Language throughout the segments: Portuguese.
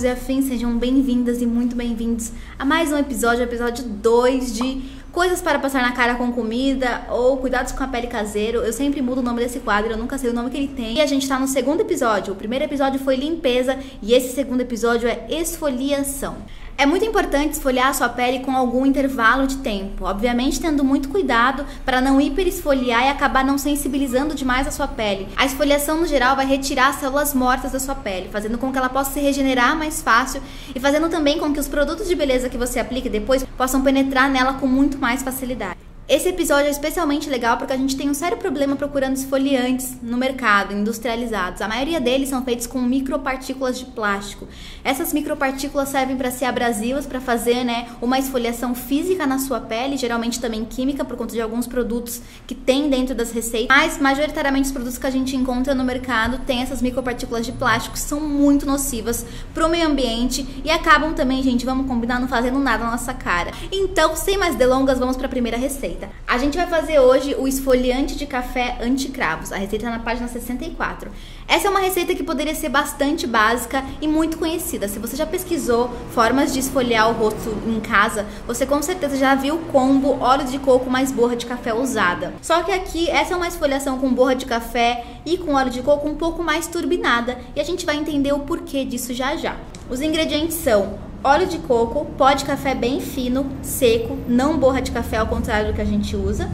Afros e Afins, sejam bem-vindas e muito bem-vindos a mais um episódio, episódio 2 de coisas para passar na cara com comida ou cuidados com a pele caseiro. Eu sempre mudo o nome desse quadro, eu nunca sei o nome que ele tem. E a gente tá no segundo episódio. O primeiro episódio foi limpeza e esse segundo episódio é esfoliação. É muito importante esfoliar a sua pele com algum intervalo de tempo, obviamente tendo muito cuidado para não hiperesfoliar e acabar não sensibilizando demais a sua pele. A esfoliação no geral vai retirar as células mortas da sua pele, fazendo com que ela possa se regenerar mais fácil e fazendo também com que os produtos de beleza que você aplique depois possam penetrar nela com muito mais facilidade. Esse episódio é especialmente legal porque a gente tem um sério problema procurando esfoliantes no mercado, industrializados. A maioria deles são feitos com micropartículas de plástico. Essas micropartículas servem para ser abrasivas, para fazer né, uma esfoliação física na sua pele, geralmente também química, por conta de alguns produtos que tem dentro das receitas. Mas, majoritariamente, os produtos que a gente encontra no mercado têm essas micropartículas de plástico, que são muito nocivas para o meio ambiente e acabam também, gente, vamos combinar, não fazendo nada na nossa cara. Então, sem mais delongas, vamos para a primeira receita receita. A gente vai fazer hoje o esfoliante de café anti-cravos. A receita está na página 64. Essa é uma receita que poderia ser bastante básica e muito conhecida. Se você já pesquisou formas de esfoliar o rosto em casa, você com certeza já viu o combo óleo de coco mais borra de café usada. Só que aqui essa é uma esfoliação com borra de café e com óleo de coco um pouco mais turbinada e a gente vai entender o porquê disso já já. Os ingredientes são óleo de coco, pó de café bem fino, seco, não borra de café ao contrário do que a gente usa,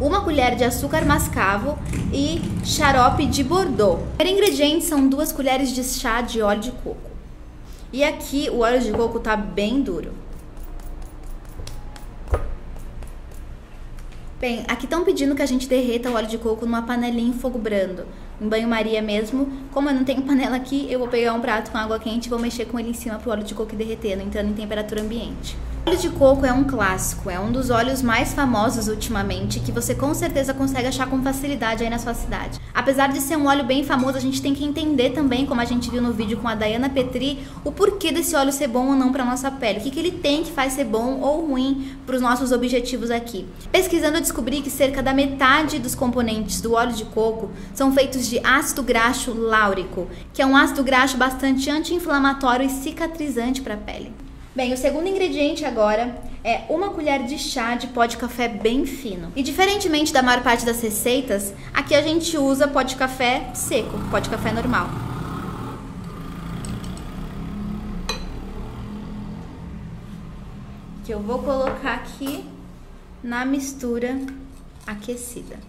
uma colher de açúcar mascavo e xarope de Bordeaux. O primeiro ingrediente são duas colheres de chá de óleo de coco. E aqui o óleo de coco tá bem duro. Bem, aqui estão pedindo que a gente derreta o óleo de coco numa panelinha em fogo brando em banho-maria mesmo. Como eu não tenho panela aqui, eu vou pegar um prato com água quente e vou mexer com ele em cima pro óleo de coco derretendo, entrando em temperatura ambiente. Óleo de coco é um clássico, é um dos óleos mais famosos ultimamente, que você com certeza consegue achar com facilidade aí na sua cidade. Apesar de ser um óleo bem famoso, a gente tem que entender também, como a gente viu no vídeo com a Dayana Petri, o porquê desse óleo ser bom ou não para nossa pele. O que, que ele tem que faz ser bom ou ruim para os nossos objetivos aqui. Pesquisando, eu descobri que cerca da metade dos componentes do óleo de coco são feitos de ácido graxo láurico, que é um ácido graxo bastante anti-inflamatório e cicatrizante para a pele. Bem, o segundo ingrediente agora é uma colher de chá de pó de café bem fino. E diferentemente da maior parte das receitas, aqui a gente usa pó de café seco, pó de café normal. Que eu vou colocar aqui na mistura aquecida.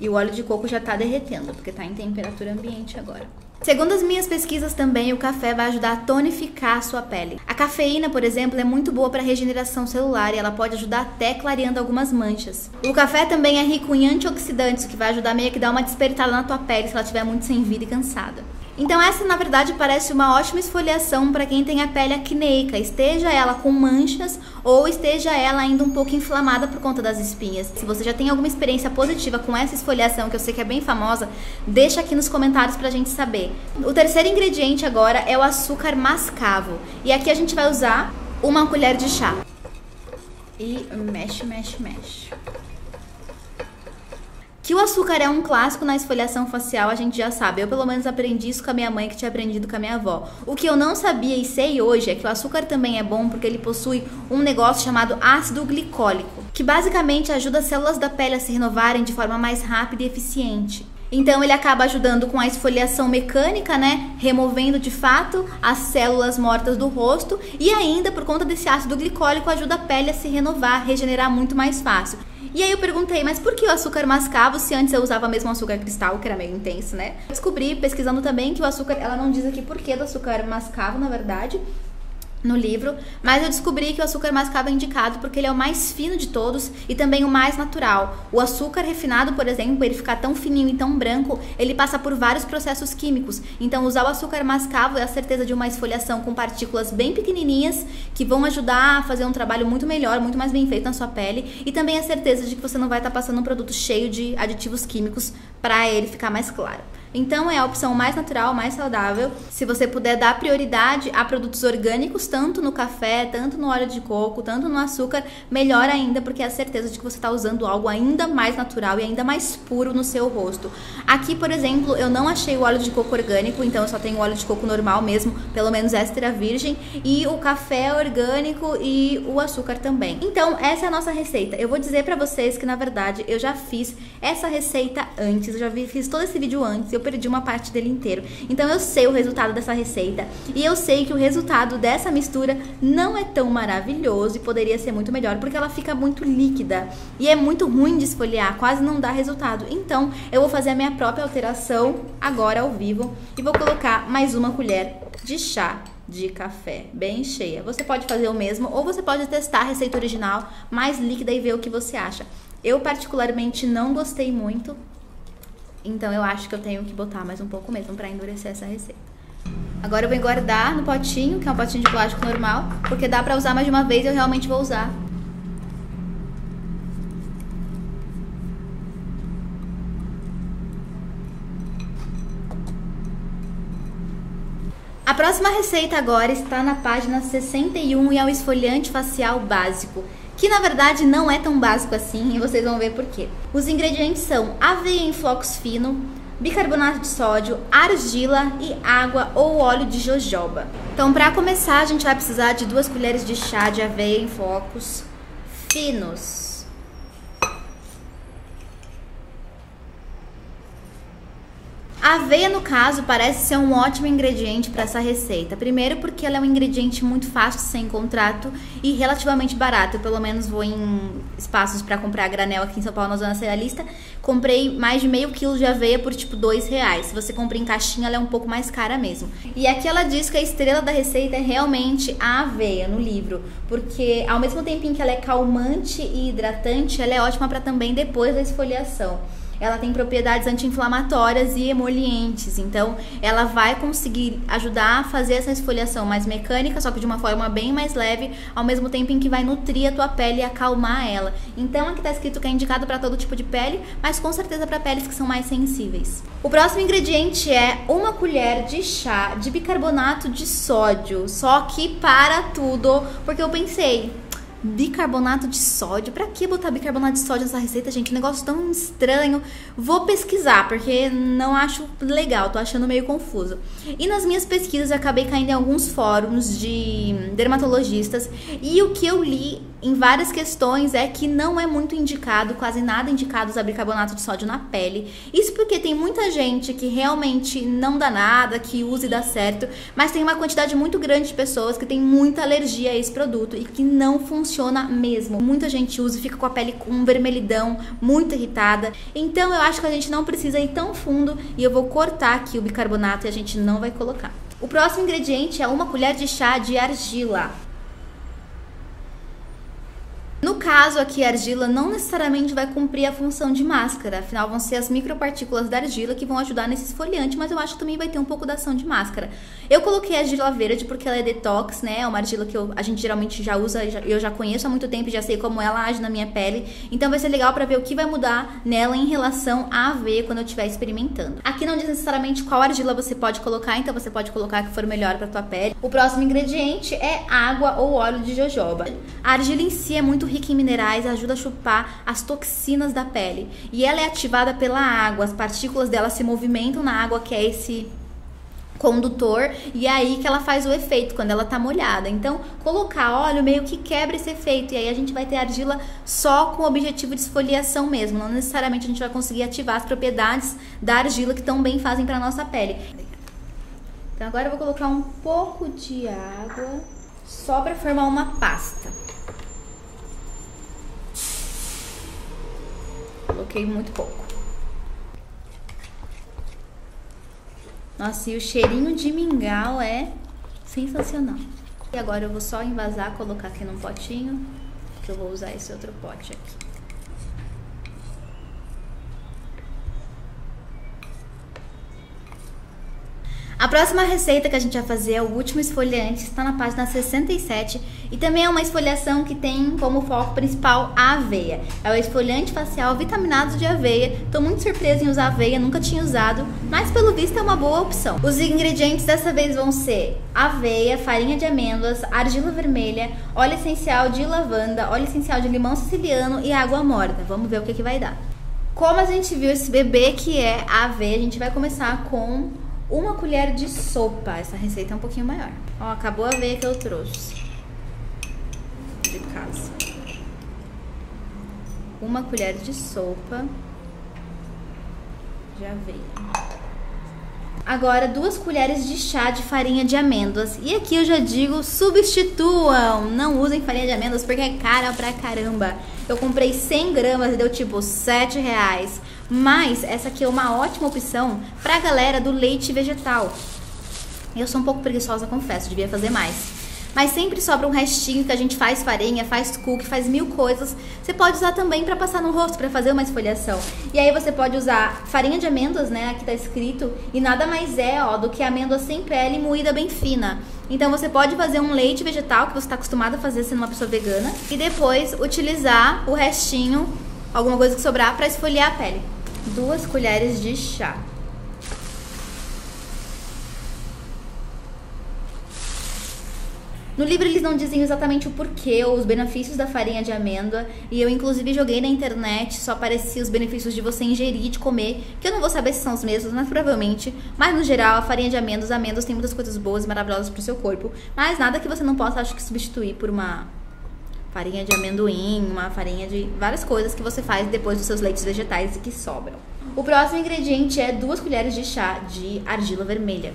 E o óleo de coco já está derretendo, porque está em temperatura ambiente agora. Segundo as minhas pesquisas também, o café vai ajudar a tonificar a sua pele. A cafeína, por exemplo, é muito boa para regeneração celular e ela pode ajudar até clareando algumas manchas. O café também é rico em antioxidantes, o que vai ajudar meio que dar uma despertada na tua pele se ela estiver muito sem vida e cansada. Então essa na verdade parece uma ótima esfoliação para quem tem a pele acneica, esteja ela com manchas ou esteja ela ainda um pouco inflamada por conta das espinhas. Se você já tem alguma experiência positiva com essa esfoliação, que eu sei que é bem famosa, deixa aqui nos comentários pra gente saber. O terceiro ingrediente agora é o açúcar mascavo. E aqui a gente vai usar uma colher de chá. E mexe, mexe, mexe. Que o açúcar é um clássico na esfoliação facial, a gente já sabe. Eu, pelo menos, aprendi isso com a minha mãe, que tinha aprendido com a minha avó. O que eu não sabia e sei hoje é que o açúcar também é bom porque ele possui um negócio chamado ácido glicólico, que basicamente ajuda as células da pele a se renovarem de forma mais rápida e eficiente. Então ele acaba ajudando com a esfoliação mecânica, né? Removendo de fato as células mortas do rosto e ainda por conta desse ácido glicólico ajuda a pele a se renovar, regenerar muito mais fácil. E aí eu perguntei, mas por que o açúcar mascavo se antes eu usava mesmo açúcar cristal, que era meio intenso, né? Descobri, pesquisando também, que o açúcar, ela não diz aqui por que do açúcar mascavo, na verdade, no livro, mas eu descobri que o açúcar mascavo é indicado porque ele é o mais fino de todos e também o mais natural. O açúcar refinado, por exemplo, ele ficar tão fininho e tão branco, ele passa por vários processos químicos. Então, usar o açúcar mascavo é a certeza de uma esfoliação com partículas bem pequenininhas que vão ajudar a fazer um trabalho muito melhor, muito mais bem feito na sua pele e também a certeza de que você não vai estar passando um produto cheio de aditivos químicos para ele ficar mais claro. Então é a opção mais natural, mais saudável. Se você puder dar prioridade a produtos orgânicos, tanto no café, tanto no óleo de coco, tanto no açúcar, melhor ainda, porque é a certeza de que você está usando algo ainda mais natural e ainda mais puro no seu rosto. Aqui, por exemplo, eu não achei o óleo de coco orgânico, então eu só tenho óleo de coco normal mesmo, pelo menos extra virgem, e o café orgânico e o açúcar também. Então, essa é a nossa receita. Eu vou dizer para vocês que na verdade eu já fiz essa receita antes, eu já fiz todo esse vídeo antes, eu perdi uma parte dele inteiro. Então eu sei o resultado dessa receita e eu sei que o resultado dessa mistura não é tão maravilhoso e poderia ser muito melhor porque ela fica muito líquida e é muito ruim de esfoliar, quase não dá resultado. Então eu vou fazer a minha própria alteração agora ao vivo e vou colocar mais uma colher de chá de café, bem cheia. Você pode fazer o mesmo ou você pode testar a receita original mais líquida e ver o que você acha. Eu particularmente não gostei muito, então eu acho que eu tenho que botar mais um pouco mesmo para endurecer essa receita. Agora eu vou guardar no potinho, que é um potinho de plástico normal, porque dá pra usar mais de uma vez e eu realmente vou usar. A próxima receita agora está na página 61 e é o esfoliante facial básico que na verdade não é tão básico assim e vocês vão ver por quê. Os ingredientes são aveia em flocos fino, bicarbonato de sódio, argila e água ou óleo de jojoba. Então, para começar, a gente vai precisar de duas colheres de chá de aveia em flocos finos. A aveia, no caso, parece ser um ótimo ingrediente para essa receita. Primeiro, porque ela é um ingrediente muito fácil de ser encontrado e relativamente barato. Eu, pelo menos, vou em espaços para comprar granel aqui em São Paulo, na Zona Cerealista. Comprei mais de meio quilo de aveia por tipo dois reais. Se você compra em caixinha, ela é um pouco mais cara mesmo. E aqui ela diz que a estrela da receita é realmente a aveia no livro, porque ao mesmo tempo em que ela é calmante e hidratante, ela é ótima para também depois da esfoliação ela tem propriedades anti-inflamatórias e emolientes. Então, ela vai conseguir ajudar a fazer essa esfoliação mais mecânica, só que de uma forma bem mais leve, ao mesmo tempo em que vai nutrir a tua pele e acalmar ela. Então, aqui está escrito que é indicado para todo tipo de pele, mas com certeza para peles que são mais sensíveis. O próximo ingrediente é uma colher de chá de bicarbonato de sódio, só que para tudo, porque eu pensei, bicarbonato de sódio. Para que botar bicarbonato de sódio nessa receita, gente? Um negócio tão estranho. Vou pesquisar, porque não acho legal, tô achando meio confuso. E nas minhas pesquisas eu acabei caindo em alguns fóruns de dermatologistas e o que eu li em várias questões é que não é muito indicado, quase nada indicado usar bicarbonato de sódio na pele. Isso porque tem muita gente que realmente não dá nada, que usa e dá certo, mas tem uma quantidade muito grande de pessoas que tem muita alergia a esse produto e que não funciona mesmo. Muita gente usa e fica com a pele com um vermelhidão, muito irritada. Então eu acho que a gente não precisa ir tão fundo e eu vou cortar aqui o bicarbonato e a gente não vai colocar. O próximo ingrediente é uma colher de chá de argila. No caso aqui, a argila não necessariamente vai cumprir a função de máscara, afinal vão ser as micropartículas da argila que vão ajudar nesse esfoliante, mas eu acho que também vai ter um pouco da ação de máscara. Eu coloquei a argila verde porque ela é detox, né? É uma argila que eu, a gente geralmente já usa, eu já conheço há muito tempo e já sei como ela age na minha pele, então vai ser legal para ver o que vai mudar nela em relação à aveia quando eu estiver experimentando. Aqui não diz necessariamente qual argila você pode colocar, então você pode colocar que for melhor para tua pele. O próximo ingrediente é água ou óleo de jojoba. A argila em si é muito rica em minerais, ajuda a chupar as toxinas da pele. E ela é ativada pela água, as partículas dela se movimentam na água, que é esse condutor e é aí que ela faz o efeito quando ela tá molhada. Então, colocar óleo meio que quebra esse efeito e aí a gente vai ter argila só com o objetivo de esfoliação mesmo. Não necessariamente a gente vai conseguir ativar as propriedades da argila que tão bem fazem para nossa pele. Então, agora eu vou colocar um pouco de água só para formar uma pasta. Coloquei muito pouco. Nossa, e o cheirinho de mingau é sensacional. E agora eu vou só envasar, colocar aqui num potinho, que eu vou usar esse outro pote aqui. A próxima receita que a gente vai fazer é o último esfoliante, está na página 67 e também é uma esfoliação que tem como foco principal a aveia. É o esfoliante facial vitaminado de aveia. Tô muito surpresa em usar aveia, nunca tinha usado, mas pelo visto é uma boa opção. Os ingredientes dessa vez vão ser aveia, farinha de amêndoas, argila vermelha, óleo essencial de lavanda, óleo essencial de limão siciliano e água morna. Vamos ver o que, que vai dar. Como a gente viu esse bebê que é a aveia, a gente vai começar com uma colher de sopa. Essa receita é um pouquinho maior. Ó, acabou a aveia que eu trouxe. De casa. Uma colher de sopa de aveia. Agora, duas colheres de chá de farinha de amêndoas. E aqui eu já digo, substituam. Não usem farinha de amêndoas porque é cara pra caramba. Eu comprei 100 gramas e deu tipo 7 reais. Mas essa aqui é uma ótima opção pra galera do leite vegetal. Eu sou um pouco preguiçosa, confesso, devia fazer mais. Mas sempre sobra um restinho que a gente faz farinha, faz cookie, faz mil coisas. Você pode usar também para passar no rosto, para fazer uma esfoliação. E aí você pode usar farinha de amêndoas, né? Aqui tá escrito. E nada mais é, ó, do que amêndoa sem pele moída bem fina. Então você pode fazer um leite vegetal que você está acostumado a fazer sendo uma pessoa vegana. E depois utilizar o restinho, alguma coisa que sobrar, para esfoliar a pele. Duas colheres de chá. No livro eles não dizem exatamente o porquê ou os benefícios da farinha de amêndoa, e eu inclusive joguei na internet, só aparecia os benefícios de você ingerir, de comer, que eu não vou saber se são os mesmos, mas provavelmente. Mas no geral, a farinha de amêndoas, amêndoas tem muitas coisas boas e maravilhosas pro seu corpo, mas nada que você não possa, acho que, substituir por uma farinha de amendoim, uma farinha de várias coisas que você faz depois dos seus leites vegetais e que sobram. O próximo ingrediente é duas colheres de chá de argila vermelha.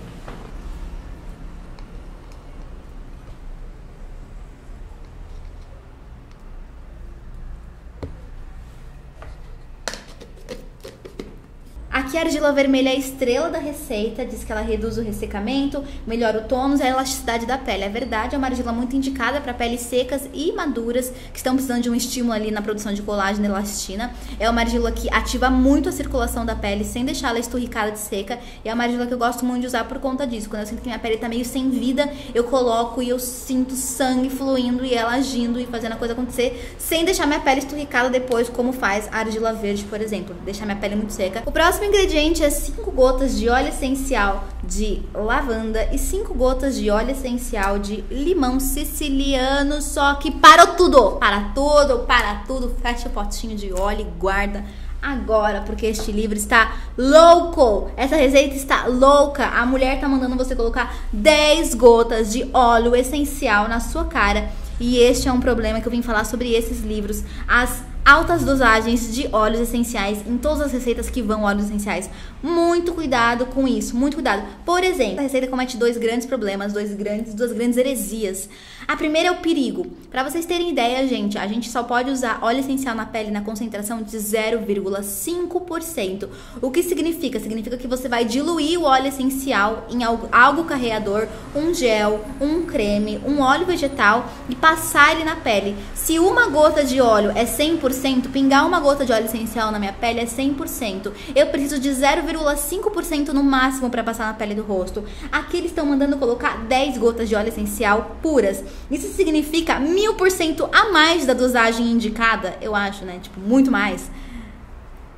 A argila vermelha é a estrela da receita, diz que ela reduz o ressecamento, melhora o tônus e a elasticidade da pele. É verdade, é uma argila muito indicada para peles secas e maduras que estão precisando de um estímulo ali na produção de colágeno e elastina. É uma argila que ativa muito a circulação da pele sem deixar ela esturricada de seca. E é uma argila que eu gosto muito de usar por conta disso. Quando eu sinto que minha pele está meio sem vida, eu coloco e eu sinto sangue fluindo e ela agindo e fazendo a coisa acontecer sem deixar minha pele esturricada depois, como faz a argila verde, por exemplo. Deixar minha pele muito seca. O próximo próximo ingrediente é 5 gotas de óleo essencial de lavanda e 5 gotas de óleo essencial de limão siciliano, só que para tudo, para tudo, para tudo, fecha o potinho de óleo e guarda agora, porque este livro está louco. Essa receita está louca. A mulher tá mandando você colocar 10 gotas de óleo essencial na sua cara. E este é um problema que eu vim falar sobre esses livros. As altas dosagens de óleos essenciais em todas as receitas que vão óleos essenciais. Muito cuidado com isso, muito cuidado. Por exemplo, a receita comete dois grandes problemas, dois grandes, duas grandes heresias. A primeira é o perigo. Para vocês terem ideia, gente, a gente só pode usar óleo essencial na pele na concentração de 0,5%. O que significa? Significa que você vai diluir o óleo essencial em algo, algo carreador, um gel, um creme, um óleo vegetal e passar ele na pele. Se uma gota de óleo é 100%, 100%, pingar uma gota de óleo essencial na minha pele é 100%. Eu preciso de 0,5% no máximo para passar na pele do rosto. Aqui eles estão mandando colocar 10 gotas de óleo essencial puras. Isso significa 1000% a mais da dosagem indicada, eu acho, né? Tipo, muito mais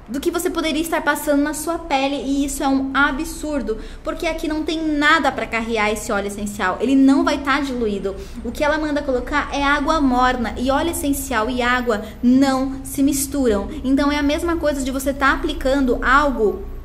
do que você poderia estar passando na sua pele e isso é um absurdo, porque aqui não tem nada para carrear esse óleo essencial, ele não vai estar tá diluído. O que ela manda colocar é água morna e óleo essencial e água não se misturam. Então é a mesma coisa de você estar tá aplicando algo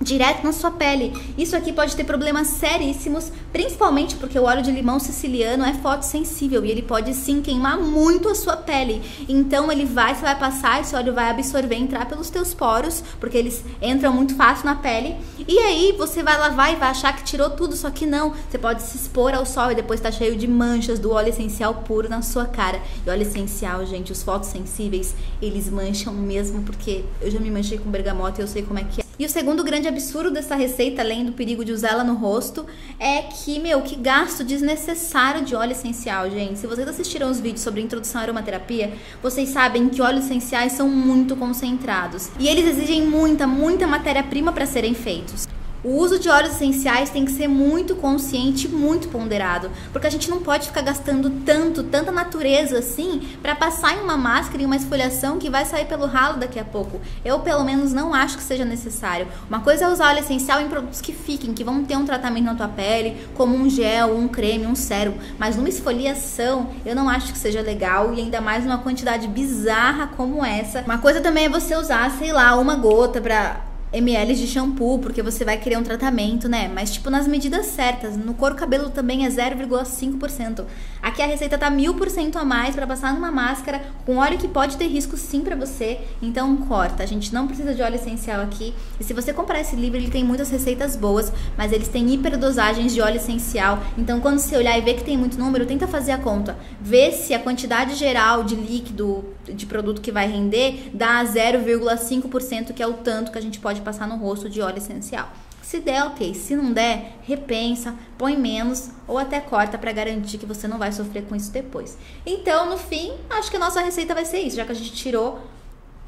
direto na sua pele. Isso aqui pode ter problemas seríssimos, principalmente porque o óleo de limão siciliano é fotossensível e ele pode sim queimar muito a sua pele. Então ele vai, você vai passar, esse óleo vai absorver, entrar pelos teus poros, porque eles entram muito fácil na pele. E aí você vai lavar e vai achar que tirou tudo, só que não. Você pode se expor ao sol e depois tá cheio de manchas do óleo essencial puro na sua cara. E óleo essencial, gente, os fotossensíveis, eles mancham mesmo, porque eu já me manchei com bergamota e eu sei como é que. E o segundo grande absurdo dessa receita, além do perigo de usá-la no rosto, é que, meu, que gasto desnecessário de óleo essencial, gente. Se vocês assistiram os vídeos sobre introdução à aromaterapia, vocês sabem que óleos essenciais são muito concentrados. E eles exigem muita, muita matéria-prima para serem feitos. O uso de óleos essenciais tem que ser muito consciente, muito ponderado, porque a gente não pode ficar gastando tanto, tanta natureza assim, para passar em uma máscara e uma esfoliação que vai sair pelo ralo daqui a pouco. Eu, pelo menos, não acho que seja necessário. Uma coisa é usar óleo essencial em produtos que fiquem, que vão ter um tratamento na tua pele, como um gel, um creme, um sérum, mas numa esfoliação, eu não acho que seja legal e ainda mais numa quantidade bizarra como essa. Uma coisa também é você usar, sei lá, uma gota para ml de shampoo, porque você vai querer um tratamento, né? Mas, tipo, nas medidas certas. No couro cabelo também é 0,5%. Aqui a receita tá 1000% a mais para passar numa máscara com óleo que pode ter risco sim para você. Então, corta. A gente não precisa de óleo essencial aqui. E se você comprar esse livro, ele tem muitas receitas boas, mas eles têm hiperdosagens de óleo essencial. Então, quando você olhar e ver que tem muito número, tenta fazer a conta. Vê se a quantidade geral de líquido, de produto que vai render, dá 0,5%, que é o tanto que a gente pode passar no rosto de óleo essencial. Se der, ok. Se não der, repensa, põe menos ou até corta para garantir que você não vai sofrer com isso depois. Então, no fim, acho que a nossa receita vai ser isso. Já que a gente tirou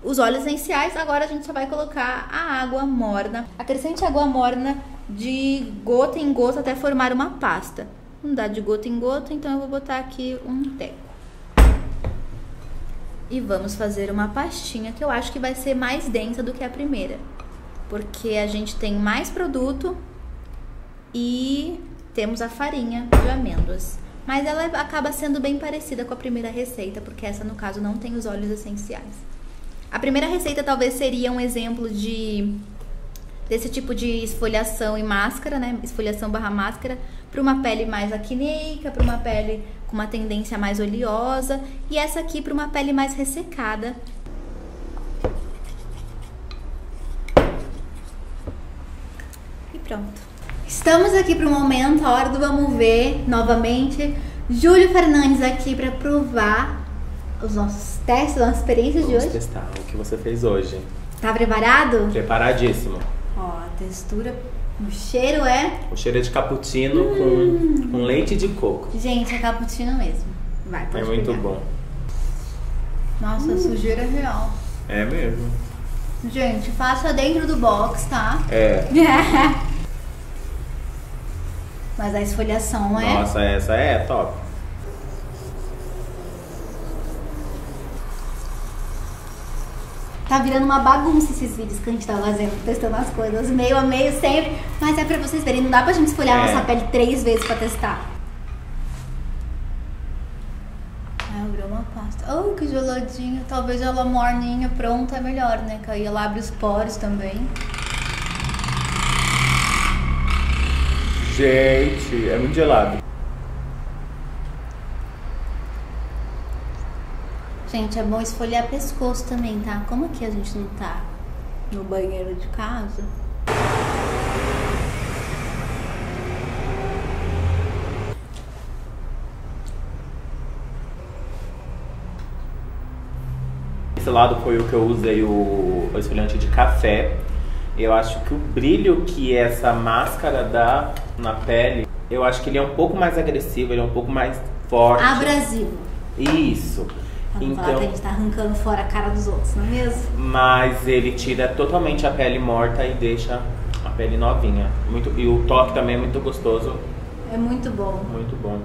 os óleos essenciais, agora a gente só vai colocar a água morna. Acrescente água morna de gota em gota até formar uma pasta. Não dá de gota em gota, então eu vou botar aqui um teco. E vamos fazer uma pastinha que eu acho que vai ser mais densa do que a primeira porque a gente tem mais produto e temos a farinha de amêndoas. Mas ela acaba sendo bem parecida com a primeira receita, porque essa no caso não tem os óleos essenciais. A primeira receita talvez seria um exemplo de desse tipo de esfoliação e máscara, né? Esfoliação barra máscara para uma pele mais acneica, para uma pele com uma tendência mais oleosa e essa aqui para uma pele mais ressecada, Pronto. Estamos aqui para o momento, a hora do vamos ver novamente. Júlio Fernandes aqui para provar os nossos testes, as nossas experiências Vamos de hoje. testar o que você fez hoje. Tá preparado? Preparadíssimo. Ó, a textura, o cheiro é. O cheiro é de cappuccino hum. com, com leite de coco. Gente, é cappuccino mesmo. Vai, pode É muito pegar. bom. Nossa, hum. a sujeira é real. É mesmo. Gente, faça dentro do box, tá? É. Mas a esfoliação é. Nossa, essa é top. Tá virando uma bagunça esses vídeos que a gente tá fazendo, testando as coisas meio a meio sempre. Mas é pra vocês verem, não dá pra gente esfoliar É. nossa pele três vezes pra testar. Ah, virou uma pasta. Oh, que geladinha. Talvez ela morninha, pronta, é melhor, né? Que aí ela abre os poros também. Gente, é muito gelado. Gente, é bom esfoliar pescoço também, tá? Como aqui a gente não tá no banheiro de casa. Esse lado foi o que eu usei o, o esfoliante de café. Eu acho que o brilho que essa máscara dá na pele, eu acho que ele é um pouco mais agressivo, ele é um pouco mais forte. Abrasivo. Isso. Pra não falar que a Então, gente tá arrancando fora a cara dos outros, não é mesmo? mas ele tira totalmente a pele morta e deixa a pele novinha. Muito, e o toque também é muito gostoso, É muito bom. muito bom.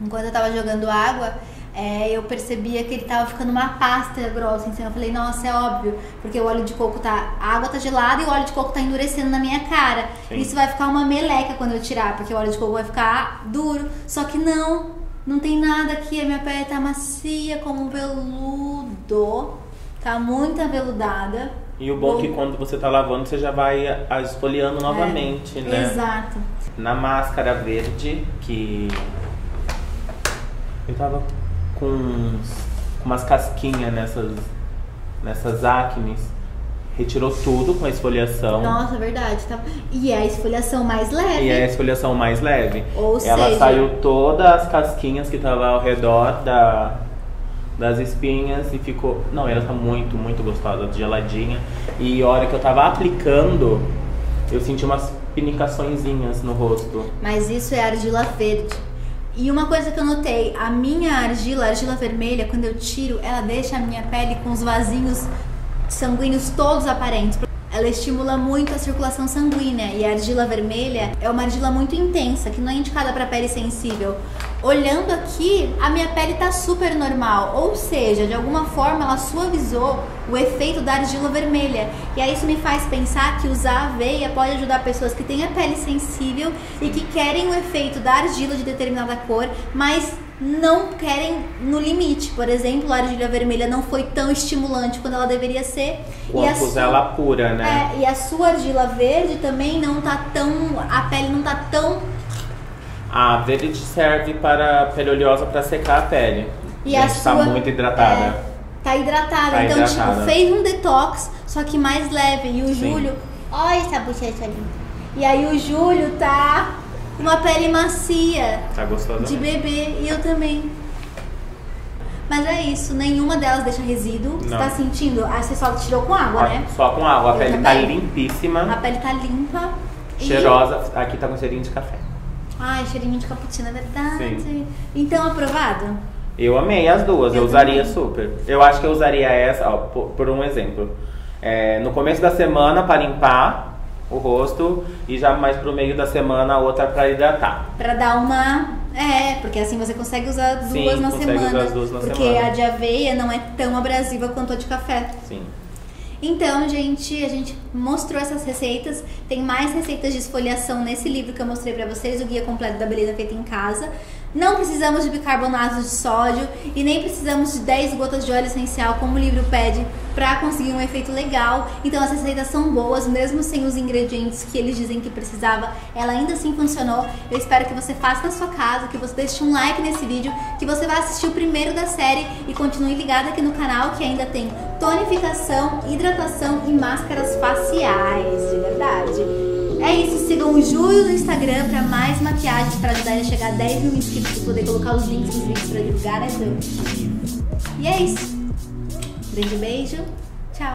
Enquanto eu tava jogando água, é, eu percebia que ele tava ficando uma pasta grossa em cima. Eu falei, nossa, é óbvio, porque o óleo de coco tá. A água tá gelada e o óleo de coco tá endurecendo na minha cara. Sim. Isso vai ficar uma meleca quando eu tirar, porque o óleo de coco vai ficar duro. Só que não, não tem nada aqui. A minha pele tá macia como um veludo. Tá muito aveludada. E o bom é que quando você tá lavando, você já vai a- esfoliando novamente, É, né? Exato. Na máscara verde, que eu tava com, umas casquinhas nessas, nessas acnes. Retirou tudo com a esfoliação. Nossa, verdade. Tá... E é a esfoliação mais leve. E é a esfoliação mais leve. Ou Ela seja- saiu todas as casquinhas que tava ao redor da, das espinhas e ficou. Não, ela tá muito, muito gostosa, geladinha. E a hora que eu tava aplicando, eu senti umas pinicaçõezinhas no rosto. Mas isso é argila verde. E uma coisa que eu notei, a minha argila, a argila vermelha, quando eu tiro, ela deixa a minha pele com os vasinhos sanguíneos todos aparentes. ela estimula muito a circulação sanguínea e a argila vermelha é uma argila muito intensa, que não é indicada para pele sensível. Olhando aqui, a minha pele tá super normal, ou seja, de alguma forma ela suavizou o efeito da argila vermelha. E aí isso me faz pensar que usar aveia pode ajudar pessoas que têm a pele sensível e que querem o efeito da argila de determinada cor, mas não querem no limite. Por exemplo, a argila vermelha não foi tão estimulante quando ela deveria ser. Quanto e a sua- ela pura, né? é, e a sua argila verde também não tá tão. A pele não tá tão. A verde serve para pele oleosa para secar a pele. E a a gente sua. tá muito hidratada. é, tá hidratada. Tá então, hidratada. tipo, fez um detox, só que mais leve. E o Sim. Júlio. Olha essa bochecha ali. E aí o Júlio tá com uma pele macia. Tá gostosa? De mesmo. bebê e eu também. Mas é isso, nenhuma delas deixa resíduo. Você Não. tá sentindo? Ah, você só tirou com água, Ó, né? Só com água. A Eu pele tá também. limpíssima, A pele tá limpa. e- cheirosa. Aqui tá com cheirinho de café. Ai, cheirinho de cappuccino, é verdade. Sim. Então, aprovado? Eu amei as duas, eu, Eu usaria super. Eu acho que eu usaria essa, ó, por, por um exemplo. É, no começo da semana para limpar o rosto e já mais pro meio da semana a outra para hidratar. Pra dar uma. É, porque assim você consegue usar duas Sim, na consegue semana. usar as duas na porque semana. a de aveia não é tão abrasiva quanto a de café. Sim. Então, gente, a gente mostrou essas receitas. Tem mais receitas de esfoliação nesse livro que eu mostrei pra vocês, o Guia Completo da Beleza Feita em Casa. Não precisamos de bicarbonato de sódio e nem precisamos de 10 gotas de óleo essencial, como o livro pede, pra conseguir um efeito legal. Então, as receitas são boas, mesmo sem os ingredientes que eles dizem que precisava, ela ainda assim funcionou. Eu espero que você faça na sua casa, que você deixe um like nesse vídeo, que você vá assistir o primeiro da série e continue ligado aqui no canal que ainda tem tonificação, hidratação e máscaras faciais, de verdade. É isso, sigam o Júlio no Instagram pra mais maquiagens pra ajudar ele a chegar a 10 mil inscritos e poder colocar os links nos vídeos pra divulgar, né, Ju? E é isso. Grande beijo